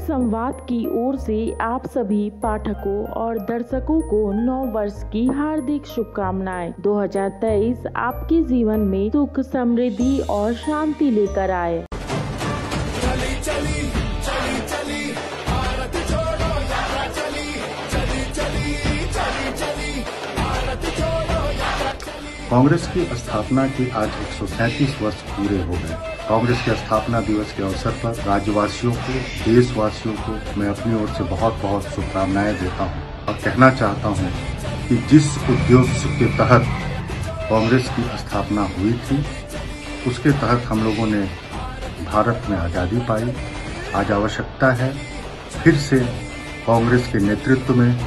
संवाद की ओर से आप सभी पाठकों और दर्शकों को नौ वर्ष की हार्दिक शुभकामनाएँ। 2023 आपके जीवन में सुख समृद्धि और शांति लेकर आए। कांग्रेस की स्थापना के आज एक वर्ष पूरे हो गए। कांग्रेस के स्थापना दिवस के अवसर पर राज्यवासियों को, देशवासियों को मैं अपनी ओर से बहुत बहुत शुभकामनाएँ देता हूँ और कहना चाहता हूँ कि जिस उद्देश्य के तहत कांग्रेस की स्थापना हुई थी, उसके तहत हम लोगों ने भारत में आज़ादी पाई। आज आवश्यकता है फिर से कांग्रेस के नेतृत्व में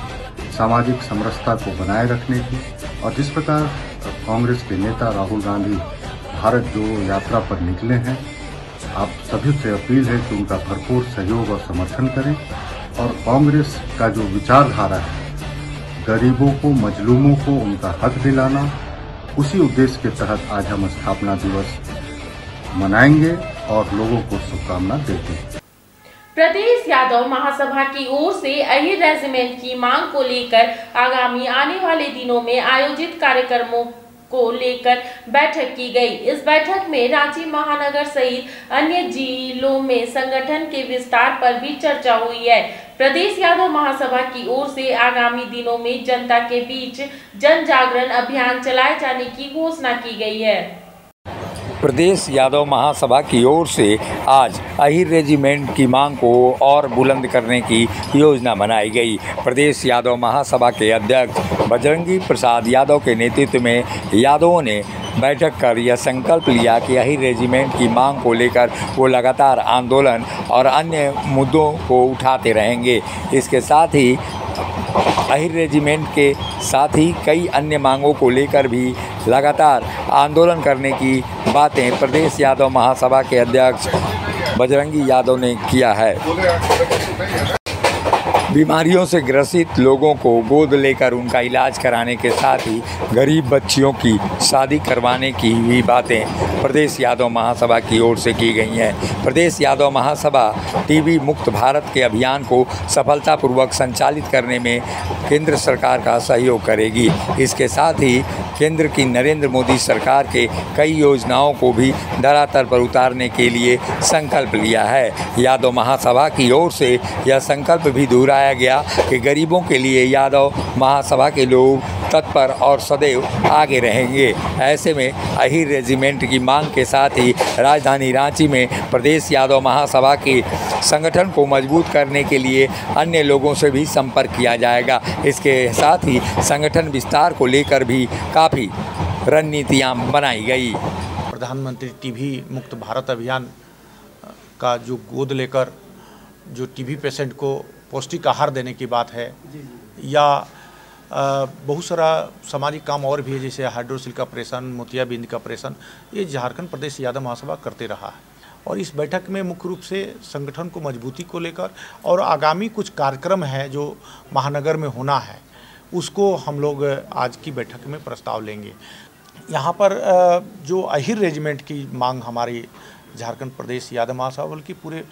सामाजिक समरसता को बनाए रखने की और जिस प्रकार कांग्रेस के नेता राहुल गांधी भारत जोड़ो यात्रा पर निकले हैं, आप सभी से अपील है कि उनका भरपूर सहयोग और समर्थन करें और कांग्रेस का जो विचारधारा है, गरीबों को, मजलूमों को उनका हक दिलाना, उसी उद्देश्य के तहत आज हम स्थापना दिवस मनाएँगे और लोगों को शुभकामना देते हैं। प्रदेश यादव महासभा की ओर से अहिर रेजिमेंट की मांग को लेकर आगामी आने वाले दिनों में आयोजित कार्यक्रमों को लेकर बैठक की गई। इस बैठक में रांची महानगर सहित अन्य जिलों में संगठन के विस्तार पर भी चर्चा हुई है। प्रदेश यादव महासभा की ओर से आगामी दिनों में जनता के बीच जन जागरण अभियान चलाए जाने की घोषणा की गई है। प्रदेश यादव महासभा की ओर से आज अहिर रेजिमेंट की मांग को और बुलंद करने की योजना बनाई गई। प्रदेश यादव महासभा के अध्यक्ष बजरंगी प्रसाद यादव के नेतृत्व में यादवों ने बैठक कर यह संकल्प लिया कि अहिर रेजिमेंट की मांग को लेकर वो लगातार आंदोलन और अन्य मुद्दों को उठाते रहेंगे। इसके साथ ही अहिर रेजिमेंट के साथ ही कई अन्य मांगों को लेकर भी लगातार आंदोलन करने की बातें प्रदेश यादव महासभा के अध्यक्ष बजरंगी यादव ने किया है। बीमारियों से ग्रसित लोगों को गोद लेकर उनका इलाज कराने के साथ ही गरीब बच्चियों की शादी करवाने की भी बातें प्रदेश यादव महासभा की ओर से की गई हैं। प्रदेश यादव महासभा टीबी मुक्त भारत के अभियान को सफलतापूर्वक संचालित करने में केंद्र सरकार का सहयोग करेगी। इसके साथ ही केंद्र की नरेंद्र मोदी सरकार के कई योजनाओं को भी धरातल पर उतारने के लिए संकल्प लिया है। यादव महासभा की ओर से यह संकल्प भी दोहराया गया कि गरीबों के लिए यादव महासभा के लोग तत्पर और सदैव आगे रहेंगे। ऐसे में अहिर रेजिमेंट की मांग के साथ ही राजधानी रांची में प्रदेश यादव महासभा के संगठन को मज़बूत करने के लिए अन्य लोगों से भी संपर्क किया जाएगा। इसके साथ ही संगठन विस्तार को लेकर भी काफ़ी रणनीतियाँ बनाई गई। प्रधानमंत्री टीबी मुक्त भारत अभियान का जो गोद लेकर, जो टीबी पेशेंट को पौष्टिक आहार देने की बात है। या बहुत सारा सामाजिक काम और भी है जैसे हाइड्रोसिल का ऑपरेशन मोतियाबिंद का ऑपरेशन ये झारखंड प्रदेश यादव महासभा करते रहा है। और इस बैठक में मुख्य रूप से संगठन को मजबूती को लेकर और आगामी कुछ कार्यक्रम है जो महानगर में होना है उसको हम लोग आज की बैठक में प्रस्ताव लेंगे। यहाँ पर जो अहिर रेजिमेंट की मांग हमारी झारखंड प्रदेश यादव महासभा, बल्कि पूरे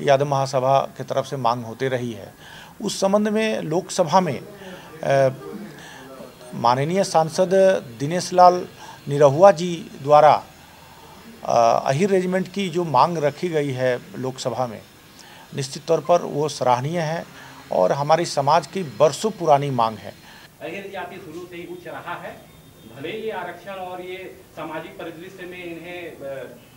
यादव महासभा की तरफ़ से मांग होते रही है। उस संबंध में लोकसभा में माननीय सांसद दिनेश लाल निरहुआ जी द्वारा अहिर रेजिमेंट की जो मांग रखी गई है लोकसभा में, निश्चित तौर पर वो सराहनीय है और हमारी समाज की बरसों पुरानी मांग है। अहिर जाति शुरू से ही उच्च रहा है, भले ये आरक्षण और ये सामाजिक परिदृश्य में इन्हें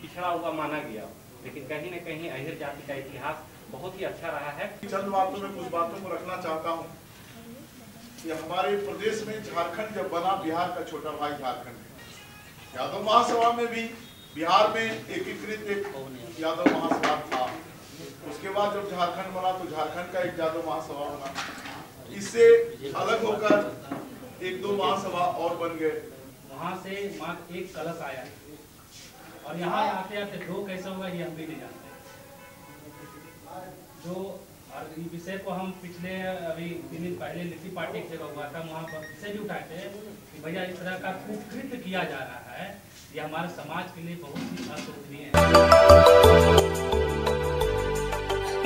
पिछड़ा हुआ माना गया। लेकिन कहीं न कहीं अहिर जाति का इतिहास बहुत ही अच्छा रहा है। चंद बातों में कुछ बातों को रखना चाहता हूँ कि हमारे प्रदेश में झारखंड जब बना बिहार का छोटा भाई झारखंड है। यादव महासभा में भी बिहार में एकीकृत एक यादव महासभा था। उसके बाद जब झारखंड बना तो झारखंड का एक यादव महासभा बना। इससे अलग होकर एक दो महासभा और बन गए। वहाँ से एक कलश आया। और यहाँ आते आते दो कैसे होगा ये हम भी नहीं जानते। जो और विषय को हम पिछले, अभी तीन दिन पहले लिट्टी पार्टी एक जगह हुआ था वहाँ पर विषय भी उठाए थे कि भैया इस तरह का कुकृत किया जा रहा है, ये हमारे समाज के लिए बहुत ही अशोभनीय है।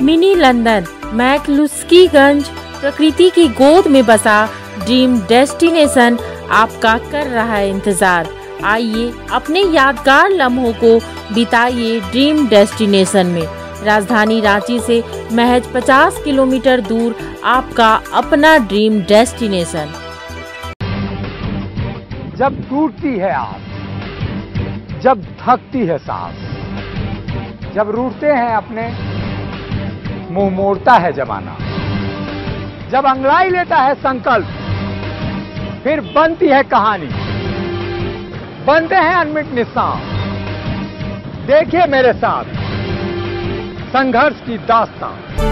मिनी लंदन, मैकलुस्कीगंज, प्रकृति की गोद में बसा ड्रीम डेस्टिनेशन, आपका कर रहा है इंतज़ार। आइए अपने यादगार लम्हों को बिताइए ड्रीम डेस्टिनेशन में। राजधानी रांची से महज 50 किलोमीटर दूर आपका अपना ड्रीम डेस्टिनेशन। जब टूटती है आप जब थकती है सांस, जब रूठते हैं अपने, मुँह मोड़ता है जमाना। जब अंगड़ाई लेता है संकल्प, फिर बनती है कहानी। बनते हैं अनमिट निशान। देखिए मेरे साथ संघर्ष की दास्तान।